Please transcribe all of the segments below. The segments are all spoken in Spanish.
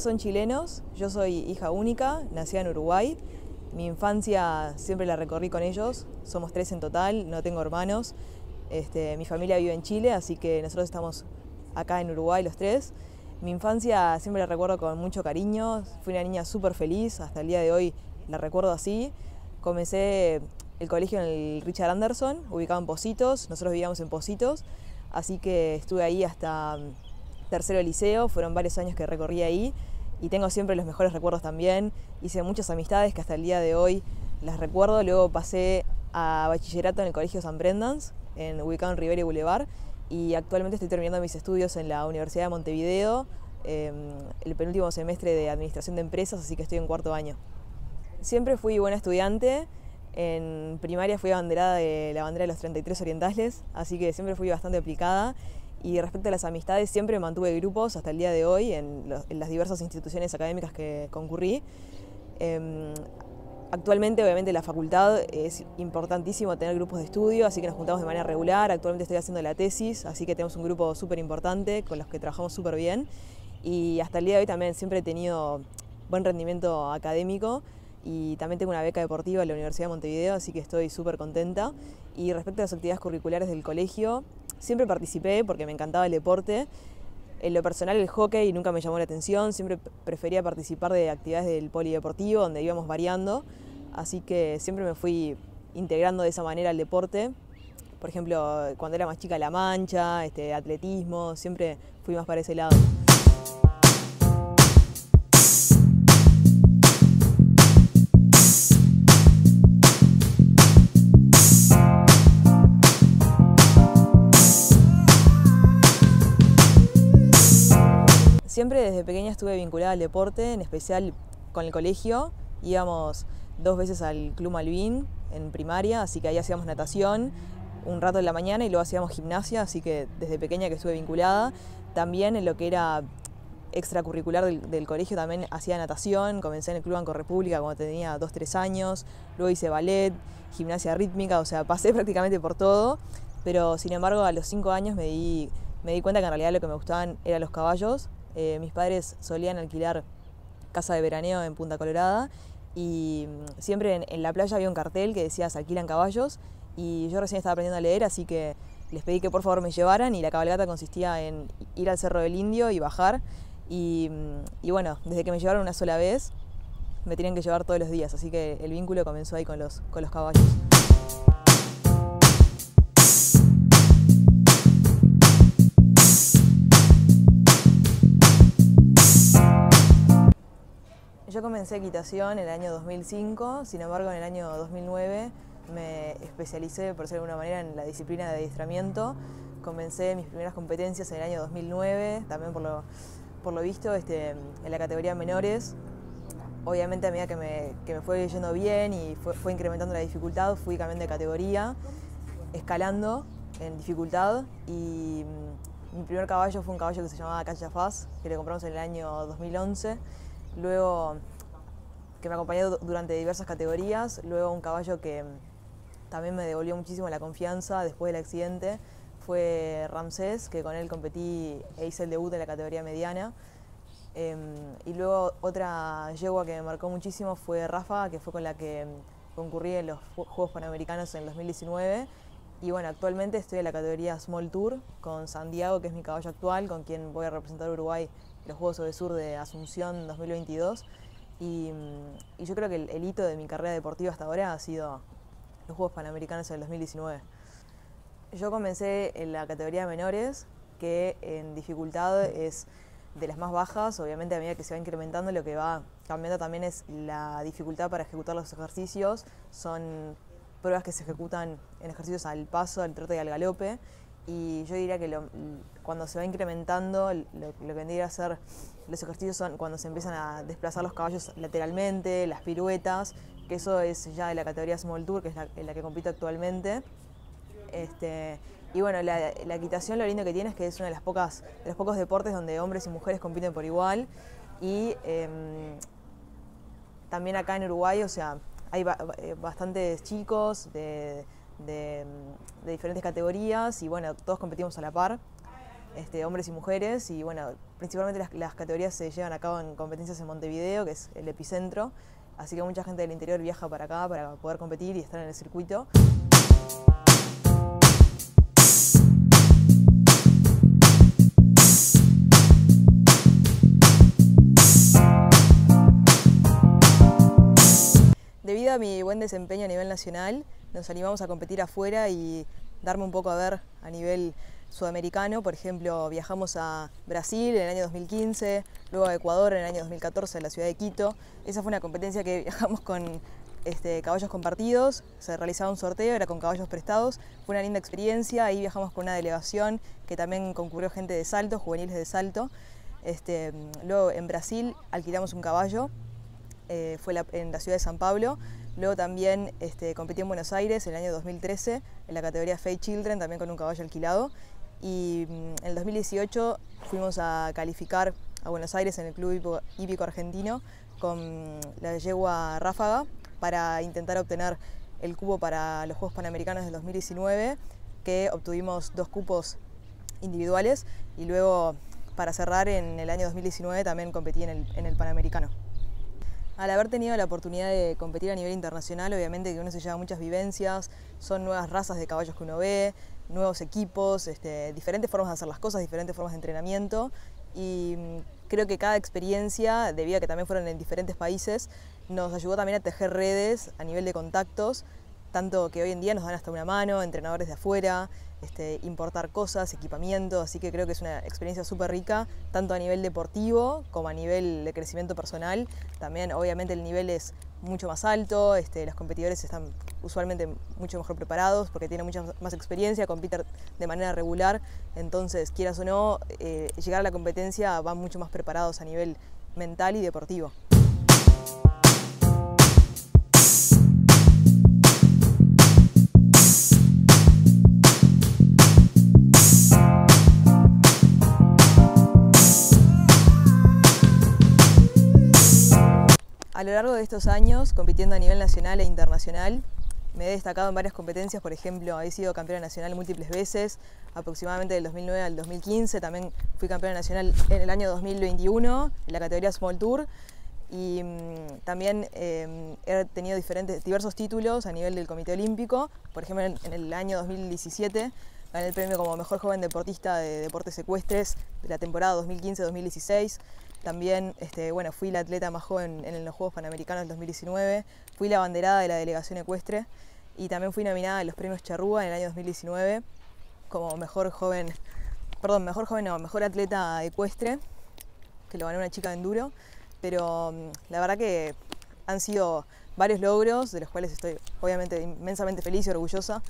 son chilenos, yo soy hija única, nacida en Uruguay. Mi infancia siempre la recorrí con ellos, somos tres en total, no tengo hermanos. Este, mi familia vive en Chile, así que nosotros estamos acá en Uruguay los tres. Mi infancia siempre la recuerdo con mucho cariño, fui una niña súper feliz, hasta el día de hoy la recuerdo así. Comencé el colegio en el Richard Anderson, ubicado en Positos, nosotros vivíamos en Positos, así que estuve ahí hasta tercero liceo, fueron varios años que recorrí ahí y tengo siempre los mejores recuerdos también. Hice muchas amistades que hasta el día de hoy las recuerdo. Luego pasé a bachillerato en el Colegio San Brendans, en, ubicado en Rivera y Boulevard, y actualmente estoy terminando mis estudios en la Universidad de Montevideo, em, el penúltimo semestre de Administración de Empresas, así que estoy en cuarto año. Siempre fui buena estudiante, en primaria fui abanderada de la bandera de los 33 orientales, así que siempre fui bastante aplicada. Y respecto a las amistades, siempre mantuve grupos hasta el día de hoy en, las diversas instituciones académicas que concurrí. Em, actualmente, obviamente, la facultad es importantísimo tener grupos de estudio, así que nos juntamos de manera regular. Actualmente estoy haciendo la tesis, así que tenemos un grupo súper importante con los que trabajamos súper bien. Y hasta el día de hoy también siempre he tenido buen rendimiento académico y también tengo una beca deportiva en la Universidad de Montevideo, así que estoy súper contenta. Y respecto a las actividades curriculares del colegio, siempre participé porque me encantaba el deporte. En lo personal el hockey nunca me llamó la atención, siempre prefería participar de actividades del polideportivo donde íbamos variando, así que siempre me fui integrando de esa manera al deporte. Por ejemplo, cuando era más chica la mancha, este, atletismo, siempre fui más para ese lado. Siempre desde pequeña estuve vinculada al deporte, en especial con el colegio. Íbamos dos veces al Club Malvin en primaria, así que ahí hacíamos natación un rato en la mañana y luego hacíamos gimnasia, así que desde pequeña que estuve vinculada. También en lo que era extracurricular del, colegio también hacía natación, comencé en el Club Banco República cuando tenía 2-3 años, luego hice ballet, gimnasia rítmica, o sea, pasé prácticamente por todo, pero sin embargo a los 5 años me di, me di cuenta que en realidad lo que me gustaban eran los caballos eh, mis padres solían alquilar casa de veraneo en Punta Colorada y mm, siempre en, la playa había un cartel que decía se alquilan caballos y yo recién estaba aprendiendo a leer, así que les pedí que por favor me llevaran y la cabalgata consistía en ir al Cerro del Indio y bajar y, mm, bueno, desde que me llevaron una sola vez me tenían que llevar todos los días, así que el vínculo comenzó ahí con los, con los caballos. Yo comencé equitación en el año 2005, sin embargo en el año 2009 me especialicé, por decirlo de alguna manera, en la disciplina de adiestramiento. Comencé mis primeras competencias en el año 2009, también por lo, por lo visto este, en la categoría menores. Obviamente a medida que me, que me fue yendo bien y fue, fue, incrementando la dificultad, fui cambiando de categoría, escalando en dificultad y mm, mi primer caballo fue un caballo que se llamaba Cachafaz, que le compramos en el año 2011 luego que me acompañó durante diversas categorías, luego un caballo que también me devolvió muchísimo la confianza después del accidente fue Ramsés, que con él competí e hice el debut en la categoría mediana. Em, y luego otra yegua que me marcó muchísimo fue Rafa, que fue con la que concurrí en los Juegos Panamericanos en el 2019. Y bueno, actualmente estoy en la categoría Small Tour con Santiago, que es mi caballo actual, con quien voy a representar Uruguay los Juegos sobre Sur de Asunción 2022. Y, mm, y yo creo que el, hito de mi carrera deportiva hasta ahora ha sido los Juegos Panamericanos del 2019. Yo comencé en la categoría menores, que en dificultad es de las más bajas, obviamente a medida que se va incrementando lo que va cambiando también es la dificultad para ejecutar los ejercicios, son pruebas que se ejecutan en ejercicios al paso, al trote y al galope, y yo diría que cuando se va incrementando, lo, que vendría a ser los ejercicios son cuando se empiezan a desplazar los caballos lateralmente, las piruetas, que eso es ya de la categoría Small Tour, que es la, en la que compito actualmente. Este, y bueno, la, equitación lo lindo que tiene es que es uno de, las pocas, de los pocos deportes donde hombres y mujeres compiten por igual. Y em, también acá en Uruguay, o sea, hay eh, bastantes chicos de de, diferentes categorías y bueno, todos competimos a la par. este, hombres y mujeres, y bueno, principalmente las, las categorías se llevan a cabo en competencias en Montevideo, que es el epicentro, así que mucha gente del interior viaja para acá para poder competir y estar en el circuito. A mi buen desempeño a nivel nacional, nos animamos a competir afuera y darme un poco a ver a nivel sudamericano. Por ejemplo, viajamos a Brasil en el año 2015, luego a Ecuador en el año 2014 en la ciudad de Quito. Esa fue una competencia que viajamos con este, caballos compartidos, se realizaba un sorteo, era con caballos prestados. Fue una linda experiencia, ahí viajamos con una delegación que también concurrió gente de salto, juveniles de salto. Este, luego en Brasil alquilamos un caballo, eh, fue en la ciudad de San Pablo. Luego también este, competí en Buenos Aires en el año 2013 en la categoría Fate Children, también con un caballo alquilado. Y mm, en el 2018 fuimos a calificar a Buenos Aires en el Club Hípico Argentino con la yegua Ráfaga para intentar obtener el cupo para los Juegos Panamericanos del 2019, que obtuvimos dos cupos individuales y luego para cerrar en el año 2019 también competí en el Panamericano. Al haber tenido la oportunidad de competir a nivel internacional, obviamente que uno se lleva muchas vivencias, son nuevas razas de caballos que uno ve, nuevos equipos, este, diferentes formas de hacer las cosas, diferentes formas de entrenamiento y mm, creo que cada experiencia, debido a que también fueron en diferentes países, nos ayudó también a tejer redes a nivel de contactos, tanto que hoy en día nos dan hasta una mano, entrenadores de afuera, este, importar cosas, equipamiento, así que creo que es una experiencia súper rica, tanto a nivel deportivo como a nivel de crecimiento personal. También obviamente el nivel es mucho más alto, este, los competidores están usualmente mucho mejor preparados porque tienen mucha más experiencia, compiten de manera regular, entonces quieras o no, eh, llegar a la competencia van mucho más preparados a nivel mental y deportivo. Lo largo de estos años, compitiendo a nivel nacional e internacional, me he destacado en varias competencias, por ejemplo, he sido campeona nacional múltiples veces, aproximadamente del 2009 al 2015, también fui campeona nacional en el año 2021 en la categoría Small Tour y mm, también em, he tenido diferentes, diversos títulos a nivel del Comité Olímpico, por ejemplo en, en el año 2017 gané el premio como mejor joven deportista de deportes ecuestres de la temporada 2015-2016. También este, bueno, fui la atleta más joven en los Juegos Panamericanos del 2019, fui la banderada de la delegación ecuestre y también fui nominada a los premios Charrúa en el año 2019 como mejor joven, perdón, mejor joven no, mejor atleta ecuestre, que lo ganó una chica de enduro, pero mm, la verdad que han sido varios logros de los cuales estoy obviamente inmensamente feliz y orgullosa,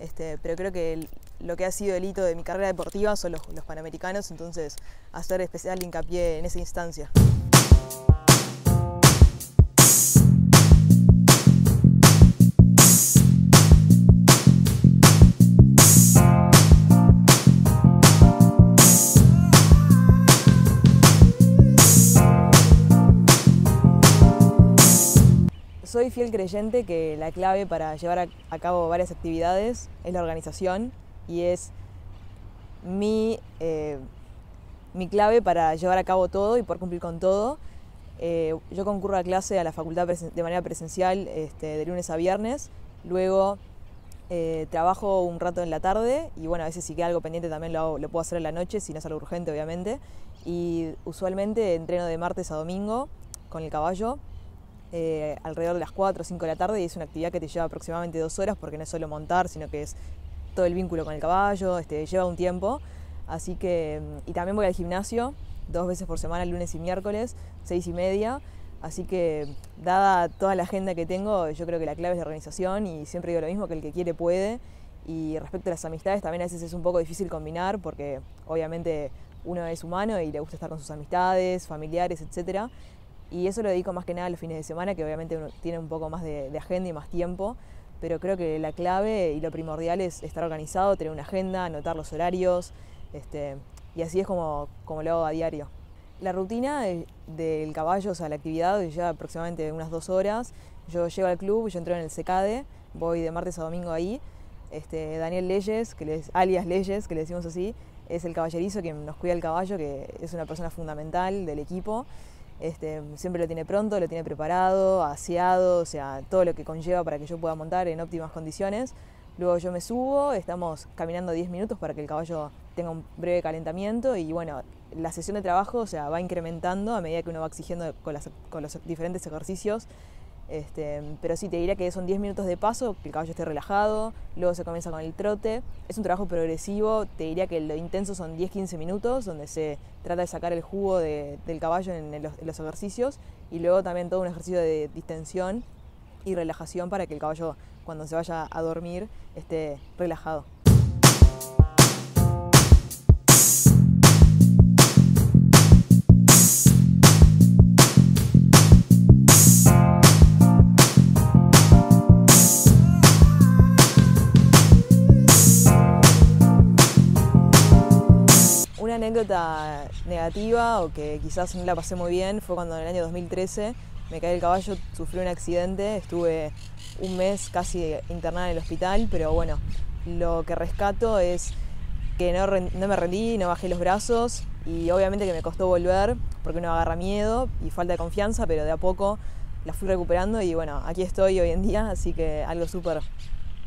este, pero creo que lo que ha sido el hito de mi carrera deportiva son los, los panamericanos, entonces hacer especial hincapié en esa instancia. Soy fiel creyente que la clave para llevar a, cabo varias actividades es la organización y es mi, eh, mi clave para llevar a cabo todo y poder cumplir con todo. Eh, yo concurro a clase a la facultad de manera presencial este, de lunes a viernes, luego eh, trabajo un rato en la tarde y bueno, a veces si queda algo pendiente también lo, lo puedo hacer en la noche, si no es algo urgente obviamente. Y usualmente entreno de martes a domingo con el caballo eh, alrededor de las 4 o 5 de la tarde y es una actividad que te lleva aproximadamente dos horas porque no es solo montar, sino que es todo el vínculo con el caballo, este, lleva un tiempo. Así que, y también voy al gimnasio dos veces por semana, lunes y miércoles, seis y media. Así que, dada toda la agenda que tengo, yo creo que la clave es la organización y siempre digo lo mismo, que el que quiere puede. Y respecto a las amistades, también a veces es un poco difícil combinar porque obviamente uno es humano y le gusta estar con sus amistades, familiares, etcétera. Y eso lo dedico más que nada a los fines de semana, que obviamente uno tiene un poco más de, agenda y más tiempo, pero creo que la clave y lo primordial es estar organizado, tener una agenda, anotar los horarios, este, y así es como, como lo hago a diario. La rutina del caballo, o sea, la actividad lleva aproximadamente unas dos horas. Yo llego al club, yo entro en el SECADE, voy de martes a domingo ahí. Este, Daniel Leyes, que les, alias Leyes, que le decimos así, es el caballerizo quien nos cuida el caballo, que es una persona fundamental del equipo. Este, siempre lo tiene pronto, lo tiene preparado, aseado, o sea, todo lo que conlleva para que yo pueda montar en óptimas condiciones. Luego yo me subo, estamos caminando 10 minutos para que el caballo tenga un breve calentamiento y bueno, la sesión de trabajo o sea, va incrementando a medida que uno va exigiendo con, con los diferentes ejercicios este, pero sí, te diría que son 10 minutos de paso, que el caballo esté relajado, luego se comienza con el trote. Es un trabajo progresivo, te diría que lo intenso son 10-15 minutos, donde se trata de sacar el jugo del caballo en los, en los ejercicios, y luego también todo un ejercicio de distensión y relajación para que el caballo cuando se vaya a dormir esté relajado. Negativa o que quizás no la pasé muy bien fue cuando en el año 2013 me caí el caballo, sufrí un accidente, estuve un mes casi internada en el hospital, pero bueno, lo que rescato es que no, no me rendí, no bajé los brazos y obviamente que me costó volver porque uno agarra miedo y falta de confianza, pero de a poco la fui recuperando y bueno, aquí estoy hoy en día, así que algo súper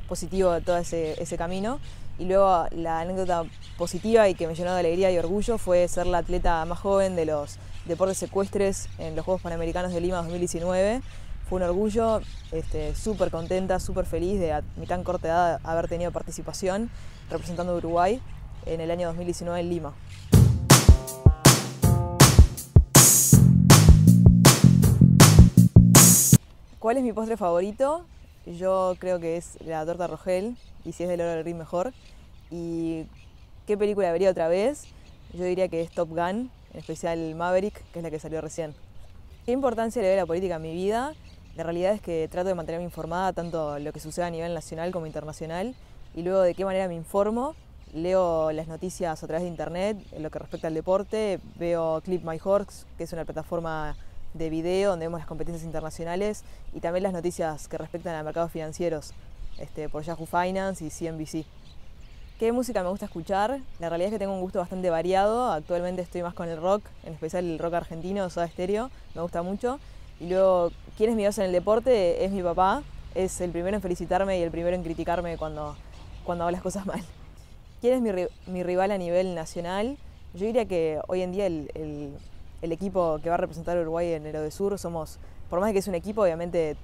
positivo de todo ese, ese camino. Y luego la anécdota positiva y que me llenó de alegría y orgullo fue ser la atleta más joven de los deportes secuestres en los Juegos Panamericanos de Lima 2019. Fue un orgullo, este, súper contenta, súper feliz de a mi tan corta edad haber tenido participación representando Uruguay en el año 2019 en Lima. ¿Cuál es mi postre favorito? Yo creo que es la torta Rogel, y si es oro del ring mejor. ¿Y qué película vería otra vez? Yo diría que es Top Gun, en especial Maverick, que es la que salió recién. ¿Qué importancia le a la política en mi vida? La realidad es que trato de mantenerme informada tanto lo que sucede a nivel nacional como internacional y luego de qué manera me informo. Leo las noticias a través de internet en lo que respecta al deporte, veo Clip My Horse, que es una plataforma de video donde vemos las competencias internacionales y también las noticias que respectan a mercados financieros este, por Yahoo Finance y CNBC. ¿Qué música me gusta escuchar? La realidad es que tengo un gusto bastante variado. Actualmente estoy más con el rock, en especial el rock argentino, Soda Stereo, me gusta mucho. Y luego, ¿quién es mi dios en el deporte? Es mi papá. Es el primero en felicitarme y el primero en criticarme cuando, cuando hago las cosas mal. ¿Quién es mi, mi rival a nivel nacional? Yo diría que hoy en día el, el equipo que va a representar a Uruguay en el de Sur somos, por más que es un equipo, obviamente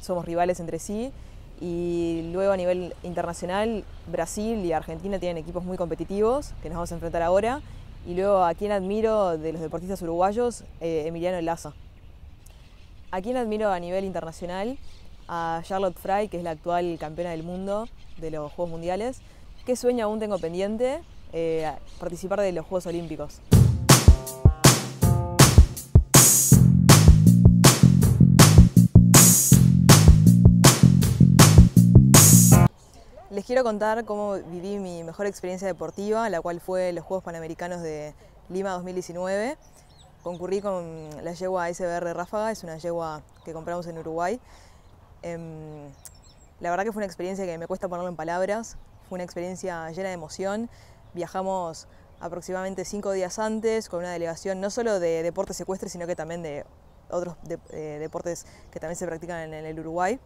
somos rivales entre sí. Y luego a nivel internacional, Brasil y Argentina tienen equipos muy competitivos que nos vamos a enfrentar ahora. Y luego a quien admiro de los deportistas uruguayos, eh, Emiliano Laza. A quien admiro a nivel internacional, a Charlotte Fry, que es la actual campeona del mundo de los Juegos Mundiales. ¿Qué sueño aún tengo pendiente? Eh, participar de los Juegos Olímpicos. Quiero contar cómo viví mi mejor experiencia deportiva, la cual fue los Juegos Panamericanos de Lima 2019. Concurrí con la yegua SBR Ráfaga, es una yegua que compramos en Uruguay. Em, la verdad que fue una experiencia que me cuesta ponerlo en palabras, fue una experiencia llena de emoción. Viajamos aproximadamente cinco días antes con una delegación no solo de deportes secuestres, sino que también de otros eh, deportes que también se practican en el Uruguay.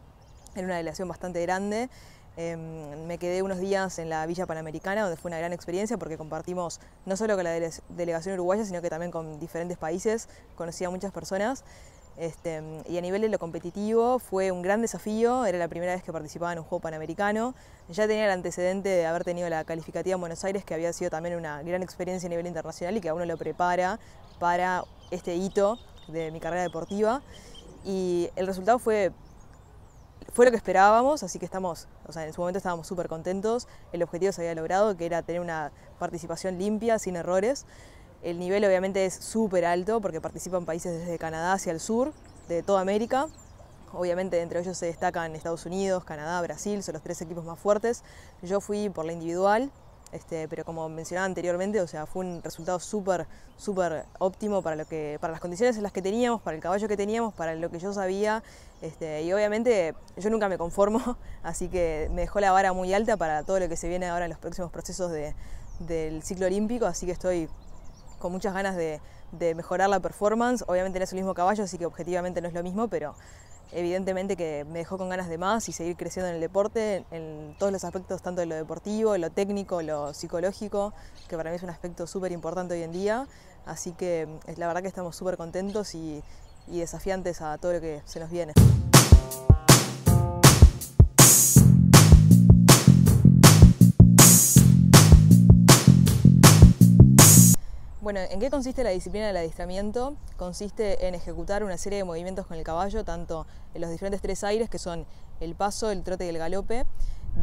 Era una delegación bastante grande Em, me quedé unos días en la Villa Panamericana, donde fue una gran experiencia porque compartimos no solo con la delegación uruguaya, sino que también con diferentes países, conocí a muchas personas. Este, y a nivel de lo competitivo fue un gran desafío, era la primera vez que participaba en un juego panamericano. Ya tenía el antecedente de haber tenido la calificativa en Buenos Aires, que había sido también una gran experiencia a nivel internacional y que a uno lo prepara para este hito de mi carrera deportiva. Y el resultado fue fue lo que esperábamos, así que estamos, o sea, en su momento estábamos súper contentos. El objetivo se había logrado, que era tener una participación limpia, sin errores. El nivel obviamente es súper alto porque participan países desde Canadá hacia el sur, de toda América. Obviamente entre ellos se destacan Estados Unidos, Canadá, Brasil, son los tres equipos más fuertes. Yo fui por la individual, este, pero como mencionaba anteriormente, o sea, fue un resultado súper, súper óptimo para, lo que, para las condiciones en las que teníamos, para el caballo que teníamos, para lo que yo sabía. Este, y obviamente yo nunca me conformo, así que me dejó la vara muy alta para todo lo que se viene ahora en los próximos procesos de, del ciclo olímpico, así que estoy con muchas ganas de, mejorar la performance. Obviamente no es el mismo caballo, así que objetivamente no es lo mismo, pero evidentemente que me dejó con ganas de más y seguir creciendo en el deporte, en todos los aspectos, tanto de lo deportivo, lo técnico, lo psicológico, que para mí es un aspecto súper importante hoy en día. Así que la verdad que estamos súper contentos y desafiantes a todo lo que se nos viene. Bueno, ¿en qué consiste la disciplina del adiestramiento? Consiste en ejecutar una serie de movimientos con el caballo, tanto en los diferentes tres aires, que son el paso, el trote y el galope,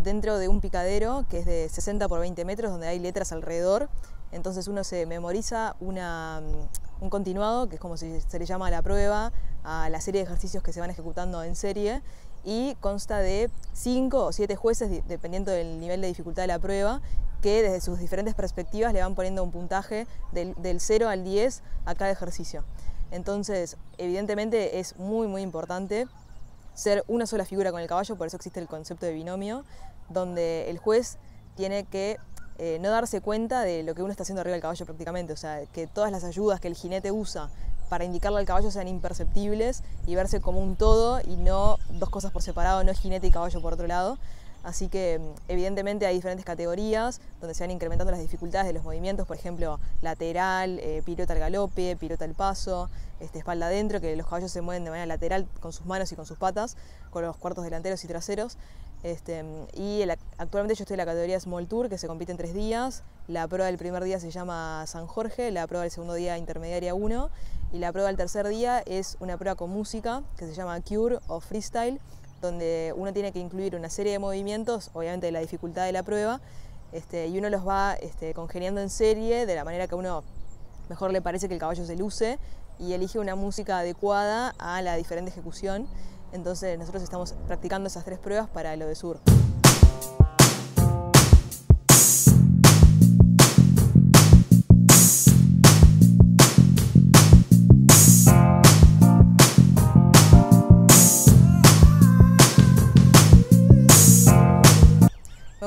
dentro de un picadero que es de 60 por 20 metros, donde hay letras alrededor. Entonces uno se memoriza un continuado, que es como se le llama a la prueba, a la serie de ejercicios que se van ejecutando en serie, y consta de 5 o 7 jueces, dependiendo del nivel de dificultad de la prueba, que desde sus diferentes perspectivas le van poniendo un puntaje del, 0 al 10 a cada ejercicio. Entonces, evidentemente es muy, muy importante ser una sola figura con el caballo, por eso existe el concepto de binomio, donde el juez tiene que eh, no darse cuenta de lo que uno está haciendo arriba del caballo prácticamente, o sea, que todas las ayudas que el jinete usa para indicarle al caballo sean imperceptibles y verse como un todo y no dos cosas por separado, no jinete y caballo por otro lado. Así que evidentemente hay diferentes categorías donde se van incrementando las dificultades de los movimientos, por ejemplo, lateral, eh, al galope, pilota al paso, este, espalda adentro, que los caballos se mueven de manera lateral con sus manos y con sus patas, con los cuartos delanteros y traseros. Este, y actualmente yo estoy en la categoría Small Tour, que se compite en tres días. La prueba del primer día se llama San Jorge, la prueba del segundo día Intermediaria 1 y la prueba del tercer día es una prueba con música que se llama Cure o Freestyle donde uno tiene que incluir una serie de movimientos, obviamente de la dificultad de la prueba, este, y uno los va este, congeniando en serie de la manera que a uno mejor le parece que el caballo se luce y elige una música adecuada a la diferente ejecución. Entonces nosotros estamos practicando esas tres pruebas para lo de sur.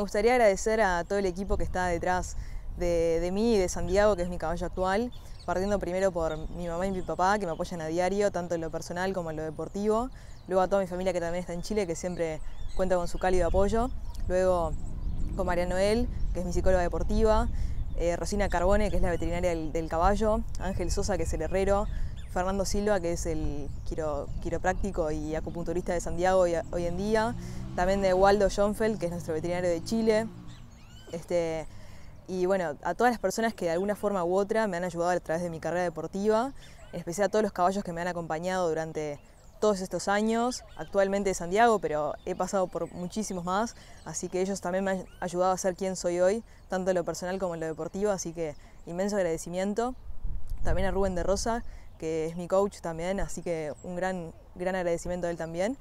Gustaría agradecer a todo el equipo que está detrás de, mí y de Santiago, que es mi caballo actual, partiendo primero por mi mamá y mi papá, que me apoyan a diario, tanto en lo personal como en lo deportivo. Luego a toda mi familia que también está en Chile, que siempre cuenta con su cálido apoyo. Luego con María Noel, que es mi psicóloga deportiva. Eh, Rosina Carbone, que es la veterinaria del, caballo. Ángel Sosa, que es el herrero. Fernando Silva, que es el quiropráctico y acupunturista de Santiago hoy en día también de Waldo Schoenfeld, que es nuestro veterinario de Chile. Este, y bueno, a todas las personas que de alguna forma u otra me han ayudado a través de mi carrera deportiva, en especial a todos los caballos que me han acompañado durante todos estos años, actualmente de Santiago, pero he pasado por muchísimos más, así que ellos también me han ayudado a ser quien soy hoy, tanto en lo personal como en lo deportivo, así que inmenso agradecimiento. También a Rubén de Rosa, que es mi coach también, así que un gran, gran agradecimiento a él también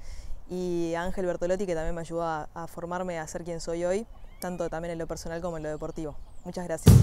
y Ángel Bertolotti que también me ayudó a, a formarme a ser quien soy hoy, tanto también en lo personal como en lo deportivo. Muchas gracias.